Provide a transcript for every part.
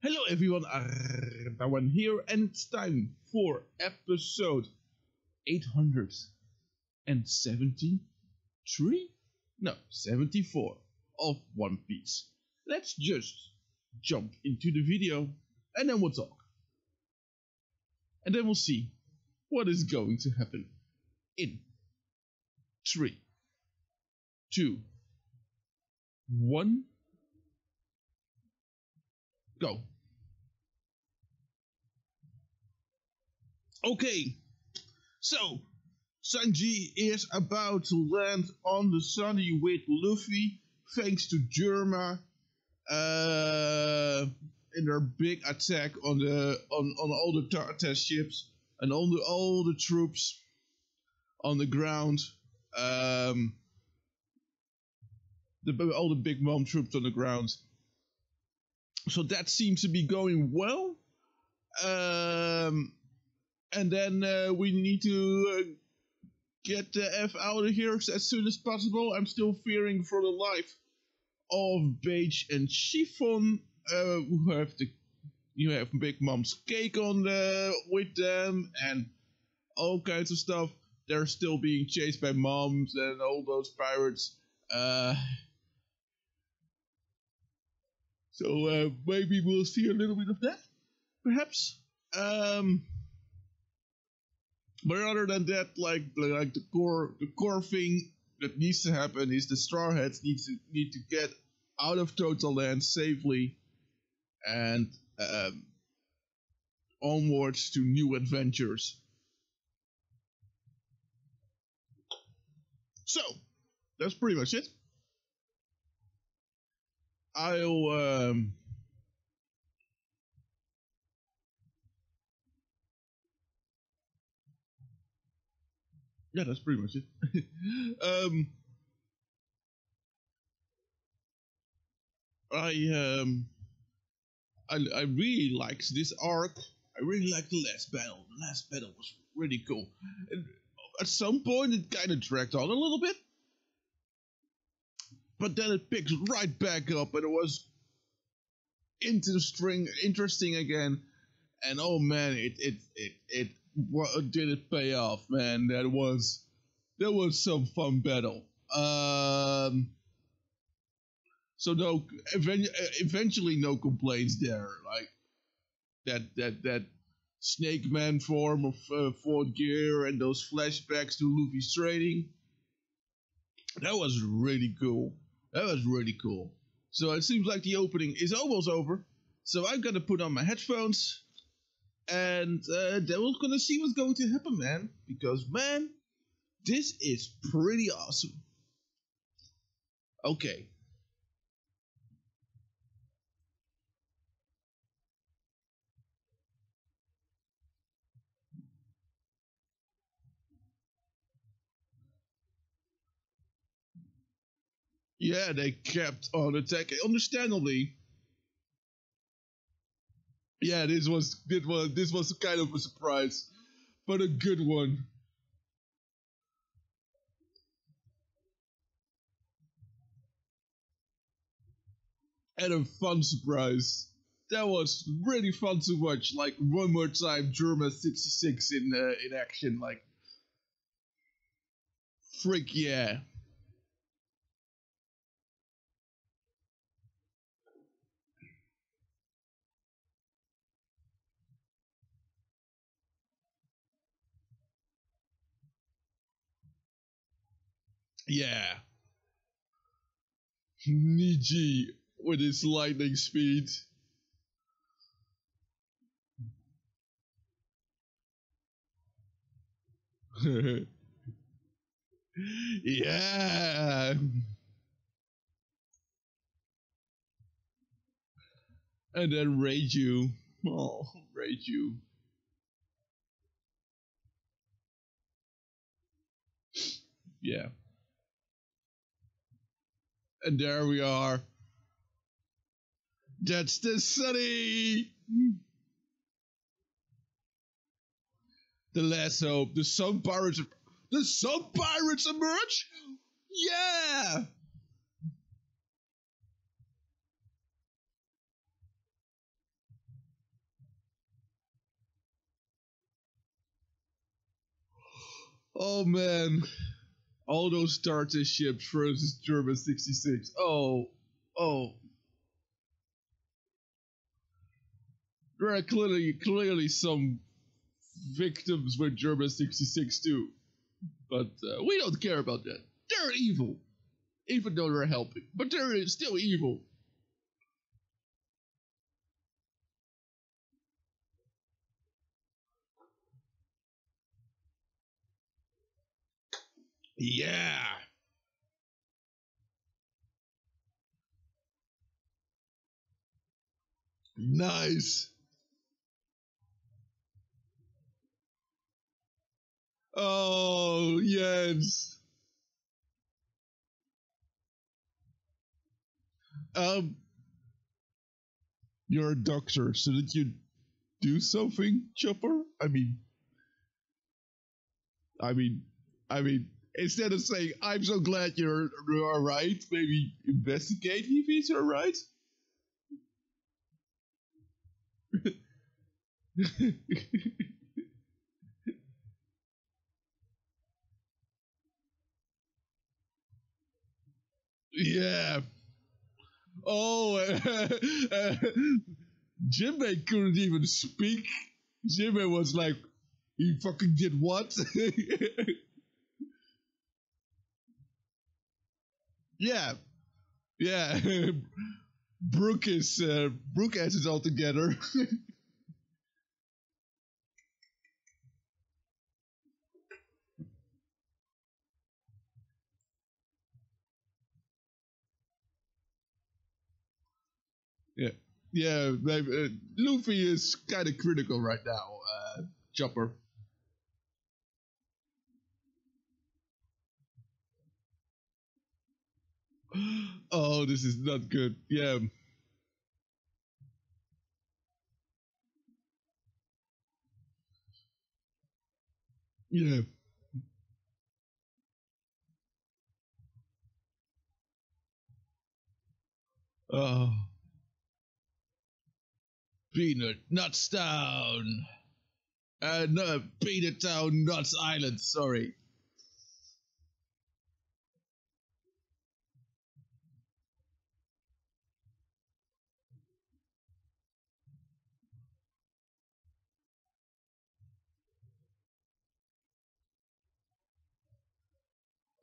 Hello everyone, Ardawen here, and it's time for episode 873? No, 74 of One Piece. Let's just jump into the video and then we'll talk. And then we'll see what is going to happen in 3, 2, 1, go. Okay, so Sanji is about to land on the Sunny with Luffy, thanks to Germa, uh, in their big attack on the on, on all the tar- test ships and on the all the troops on the ground. Um, the all the big mom troops on the ground. So that seems to be going well. Um, and then uh, we need to uh, get the F out of here as soon as possible. I'm still fearing for the life of Bege and Chiffon, uh, who have the you have Big Mom's cake on the with them and all kinds of stuff. They're still being chased by moms and all those pirates. Uh, so uh, maybe we'll see a little bit of that, perhaps. Um, but other than that, like like the core the core thing that needs to happen is the Straw Hats need to need to get out of Totto Land safely and um, onwards to new adventures. So that's pretty much it. I'll um, yeah, that's pretty much it. um, I um, I I really liked this arc. I really liked the last battle. The last battle was really cool. And at some point, it kind of dragged on a little bit, but then it picks right back up, and it was into the string, interesting again. And oh man, it it it it what did it pay off, man? That was that was some fun battle. Um, so no, eventually no complaints there. Like that that that Snake Man form of uh, Fourth Gear and those flashbacks to Luffy's training. That was really cool. That was really cool. So it seems like the opening is almost over. So I'm gonna put on my headphones and uh, then we're gonna see what's going to happen, man. Because man, this is pretty awesome. Okay. Yeah, they kept on attacking. Understandably, yeah, this was this was this was kind of a surprise, but a good one. And a fun surprise. That was really fun to watch. Like one more time, Germa 66 in uh, in action. Like, freak yeah. Yeah. Niji with his lightning speed. yeah. And then Reiju. Oh, Reiju. Yeah. And there we are. That's the city! The last hope. The Sun Pirates. The Sun Pirates emerge? Yeah! Oh man. All those starter ships versus Germa 66. Oh, oh. There are clearly, clearly some victims with Germa 66 too. But uh, we don't care about that. They're evil. Even though they're helping. But they're still evil. Yeah. Nice. Oh, yes. Um, you're a doctor, so did you do something, Chopper? I mean, I mean, I mean, instead of saying, I'm so glad you're, you're alright, maybe investigate if he's alright? yeah. Oh, uh, Jinbei couldn't even speak. Jinbei was like, he fucking did what? yeah. Yeah. Brook is, uh, Brook has it all together. Yeah, yeah. Uh, Luffy is kind of critical right now. Uh, Chopper. Oh, this is not good. Yeah. Yeah. Oh. Peanut Nuts Town. Uh, no, Peanut Town Nuts Island, sorry.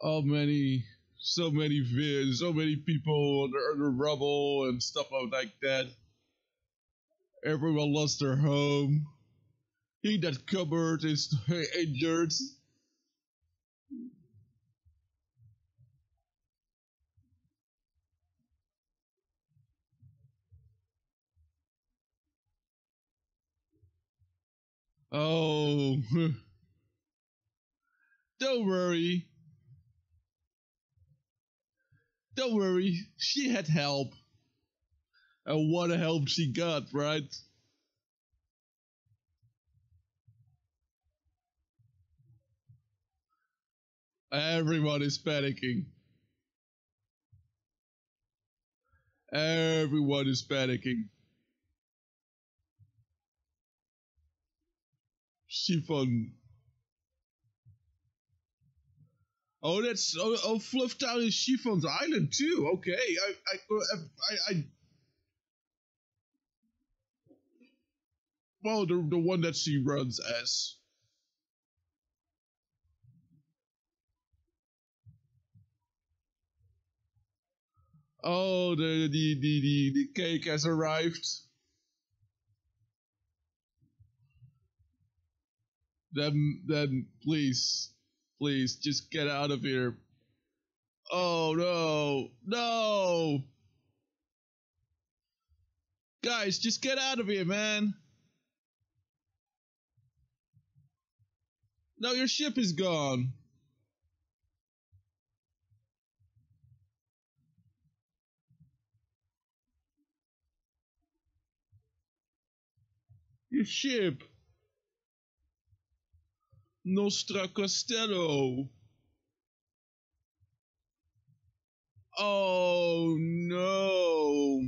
Oh, many, so many vids, so many people under the rubble and stuff like that. Everyone lost their home. He that cupboard is injured. Oh, don't worry. Don't worry, she had help. And what a help she got, right? Everyone is panicking. Everyone is panicking. Chiffon. Oh, that's oh, oh Fluff Town is Chiffon's island too. Okay, I I I, I well, the the one that she runs as. Oh, the the the the, the cake has arrived. Then then please please just get out of here. Oh no no. Guys, just get out of here, man. No, your ship is gone. Your ship. Nostra Castello. Oh no.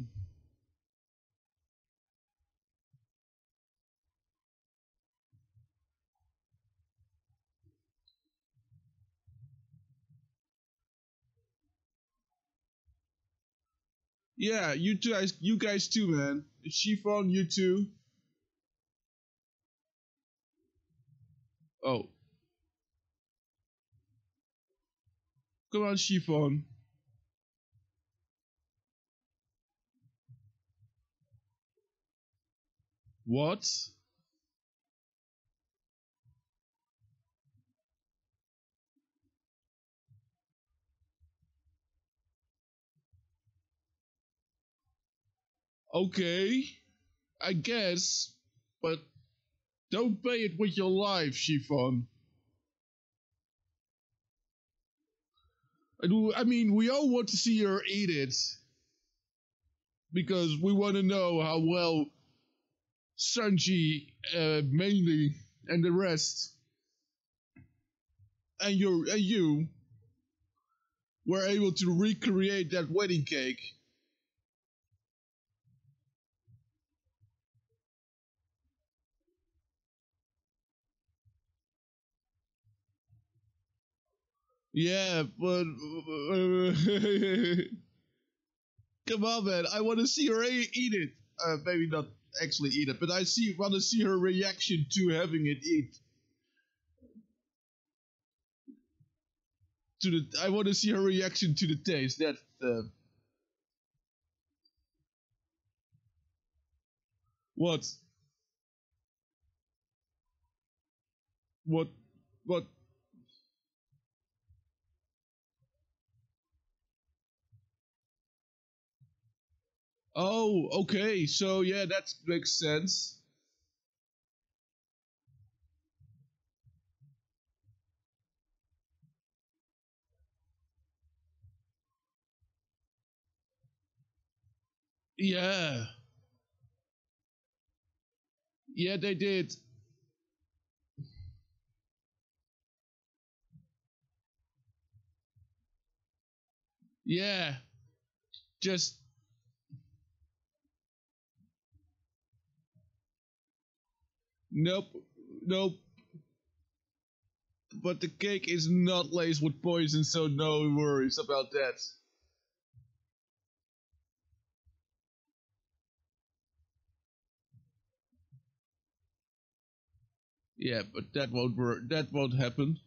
Yeah, you guys, you guys too, man. She found you too? Oh. Come on, Chiffon. What? Okay, I guess, but don't pay it with your life, Chiffon. I mean, we all want to see her eat it because we want to know how well Sanji, uh, mainly, and the rest, and you and you were able to recreate that wedding cake. Yeah, but come on, man! I want to see her eat it. Uh, maybe not actually eat it, but I see want to see her reaction to having it eat. To the, I want to see her reaction to the taste. That. Uh, what? What? What? Oh, okay. So yeah, that makes sense. Yeah. Yeah, they did. Yeah. Just Nope. Nope. But the cake is not laced with poison, so no worries about that. Yeah, but that won't work. That won't happen.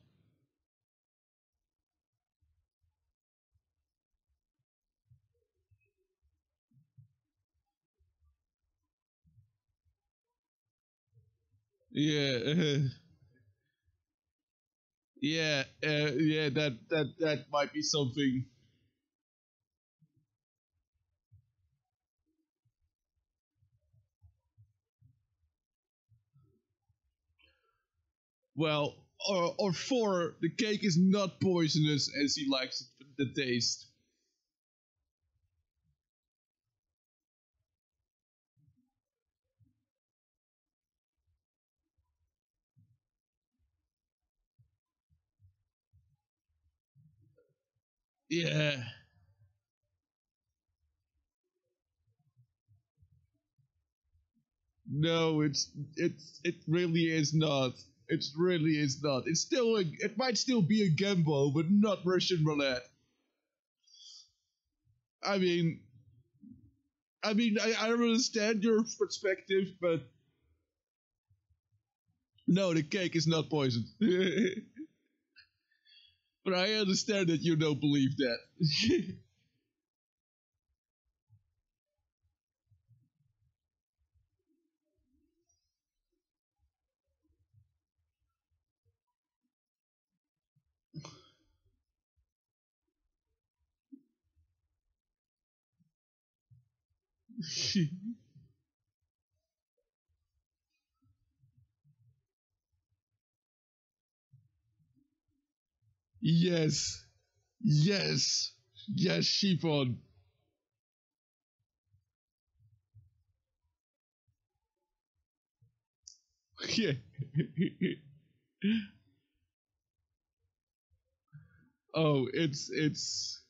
Yeah. yeah, uh, yeah, that that that might be something. Well, or or four, the cake is not poisonous as he likes the taste. Yeah. No, it's it's it really is not. It really is not. It's still a, it might still be a gamble, but not Russian roulette. I mean, I mean, I, I understand your perspective, but no, the cake is not poisoned. But I understand that you don't believe that. Yes. Yes. Yes, Chiffon. Yeah. oh, it's it's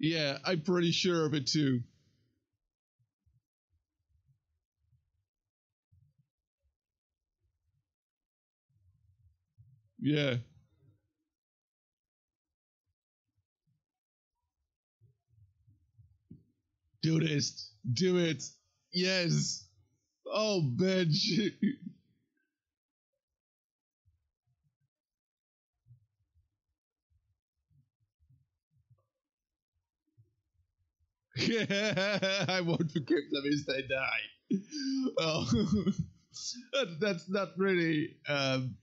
Yeah, I'm pretty sure of it too. Yeah. Do this. Do it. Yes. Oh, bitch. I won't forgive them if they die. Oh, that's not really um,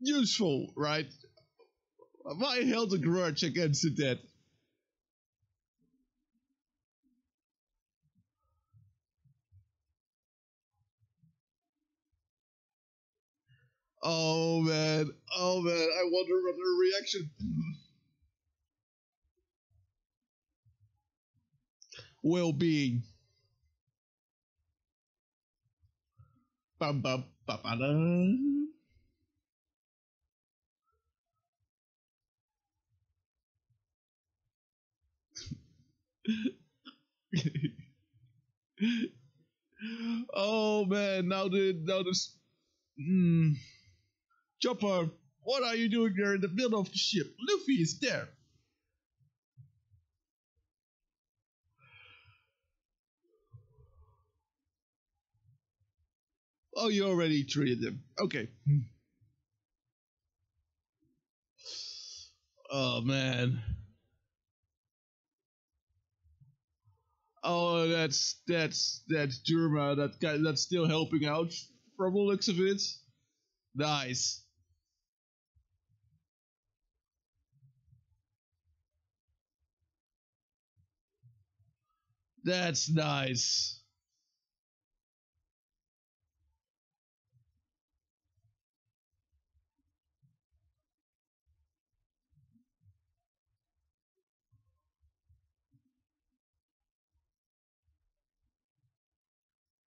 useful, right? Why held a grudge against the dead? Oh man, oh man, I wonder what her reaction. Will be. Bum bum ba oh man, now the now this. Hmm. Chopper, what are you doing there in the middle of the ship? Luffy is there. Oh, you already treated him. Okay. Oh man. Oh, that's that's that's Germa. That guy that's still helping out from the looks of it. Nice. That's nice.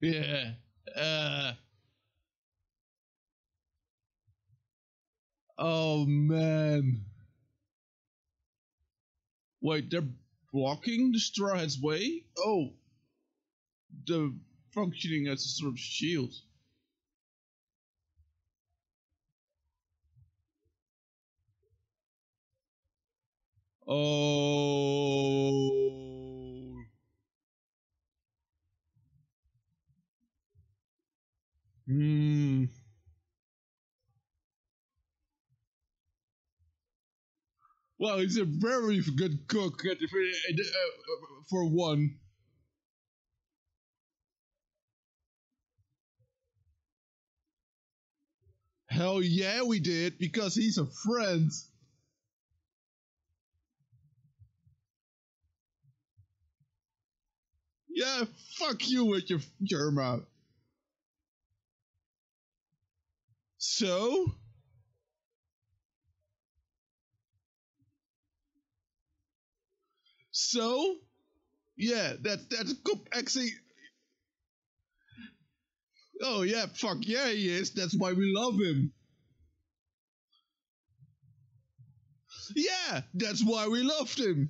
Yeah. Uh. Oh man. Wait, they're blocking the Straw Hat's way? Oh. The functioning as a sort of shield. Oh. Hmm. Well, he's a very good cook at uh, for one. Hell yeah, we did, because he's a friend. Yeah, fuck you with your Germa. So? So? Yeah, that that's actually. Oh yeah, fuck yeah, he is. That's why we love him. Yeah, that's why we loved him.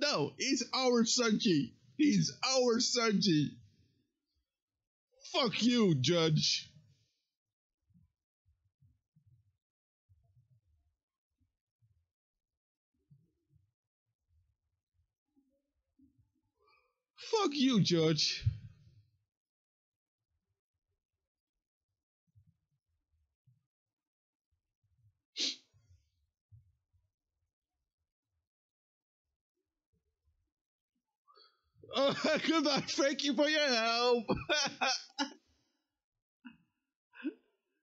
No, it's our Sanji. He's our Sanji. Fuck you, Judge. Fuck you, Judge. Oh, goodbye. Thank you for your help.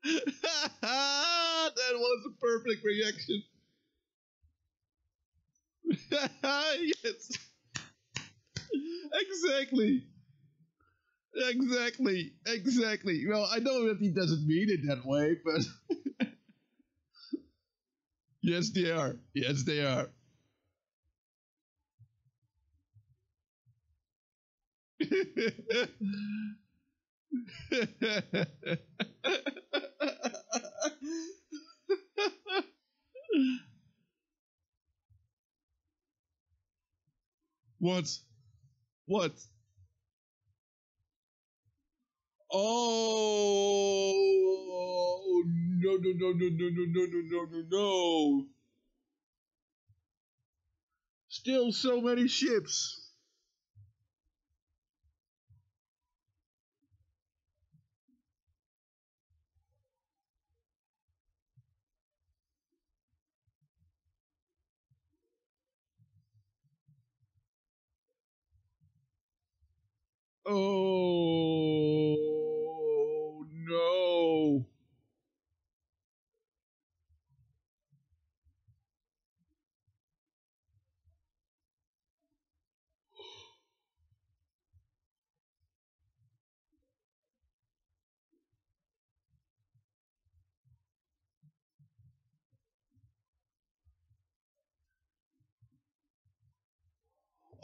that was a perfect reaction. yes. exactly. Exactly. Exactly. Well, I know that he doesn't mean it that way, but. yes, they are. Yes, they are. What? What? Oh no, no, no, no, no, no, no, no, no, no. Still so many ships. Oh no.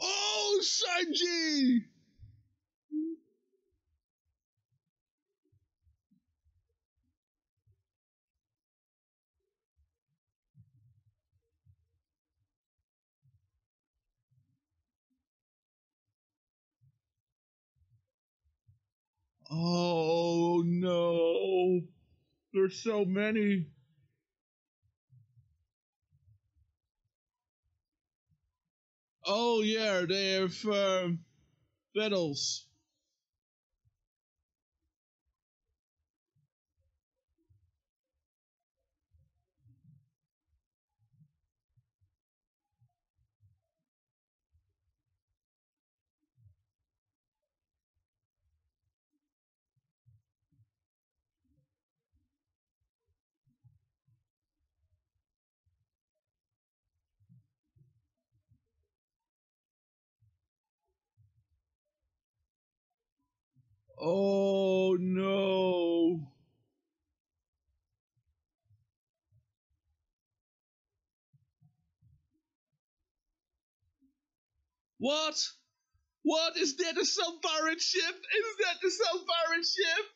Oh, Sanji! Oh no! There's so many. Oh yeah, they have um, pedals. Oh no. What? What? Is that a Pirate ship? Is that the Pirate ship?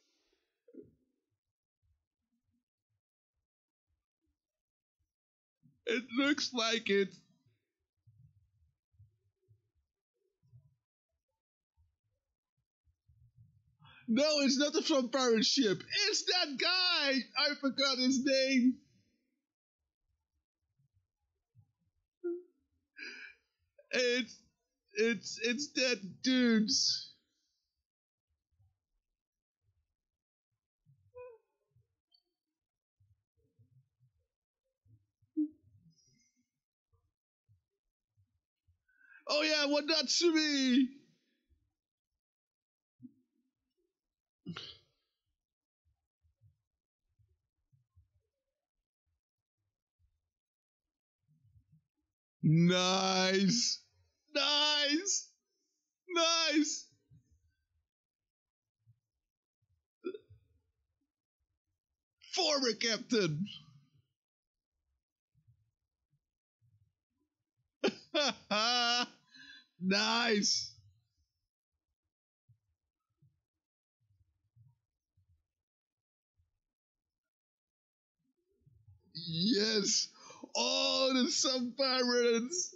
It looks like it. No, it's not the Sun Pirate ship. It's that guy. I forgot his name. It's it's it's that dude's. Oh yeah, what that's to me. Nice. Nice. Nice. Former captain. nice. Yes. Oh, the Pirates.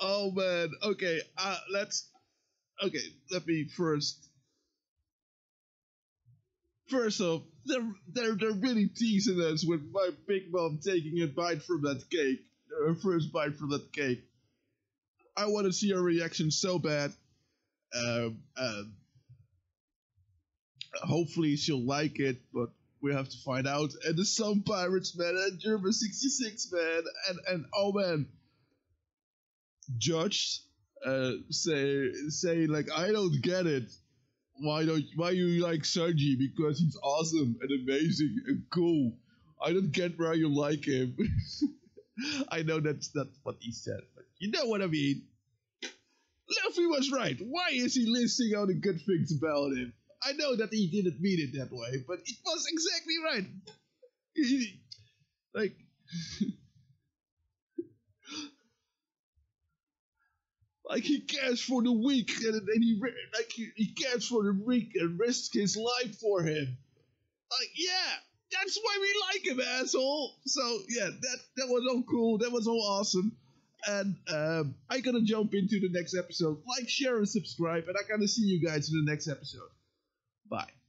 Oh man. Okay. Uh, let's. Okay. Let me first. First off, they're they're they're really teasing us with my big mom taking a bite from that cake, her first bite from that cake. I want to see her reaction so bad. Um, um, hopefully she'll like it, but we have to find out. And the Sun Pirates, man, and Germa 66, man, and and oh man, Judge, uh, say say like I don't get it. Why don't why you like Sanji? Because he's awesome and amazing and cool. I don't get why you like him. I know that's not what he said, but you know what I mean. Luffy was right. Why is he listing all the good things about him? I know that he didn't mean it that way, but it was exactly right. Like, like he cares for the weak, and, and he like he, he cares for the weak and risks his life for him. Like, yeah, that's why we like him, asshole. So yeah, that that was all cool. That was all awesome. And um, I gotta jump into the next episode. Like, share, and subscribe, and I gotta see you guys in the next episode. Bye.